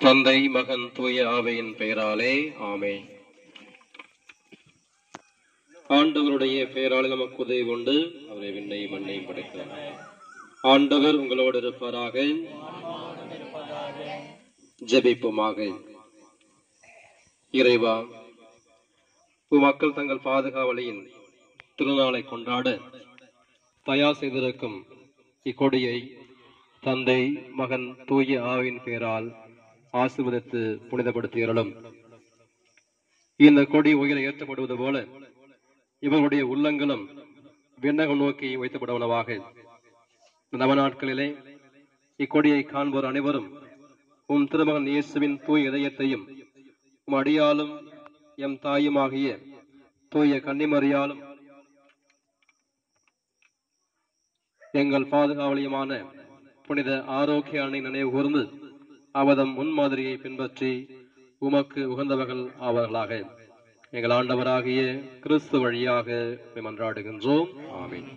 தந்தை மகன் தூய ஆவையின் பெயராலே ஆமே ஆண்டவருடைய பெயராலே நமக்கு உதவி கொண்டு அவரை விண்ணையும் மண்ணையும் படைக்கிறார் ஆண்டவர் உங்களோடு இருப்பாராக. ஜபிப்புமாக. இறைவா மக்கள் தங்கள் பாதுகாவலியின் திருநாளை கொண்டாட தயார் செய்திருக்கும் இக்கொடியை தந்தை மகன் தூய ஆவின் பெயரால் ஆசிர்வதித்து புனிதப்படுத்தியருளும் இந்த கொடி உயிரை ஏற்றப்படுவது போல இவர்களுடைய உள்ளங்களும் விண்ணகம் நோக்கி வைத்தப்படுவனவாக நவ நாட்களிலே இக்கொடியை காண்போர் அனைவரும் உம் திருமகன் இயேசுவின் தூய் இதயத்தையும் உம் அடியாலும் எம் தாயுமாகிய தூய கன்னிமறியாலும் எங்கள் பாதுகாவலியமான புனித ஆரோக்கிய அணை நினைவு கூர்ந்து அவதம் முன்மாதிரியை பின்பற்றி உமக்கு உகந்தவர்கள் ஆவார்களாக. எங்கள் ஆண்டவராகிய கிறிஸ்து வழியாக மன்றாடுகின்றோம் ஆமீன்.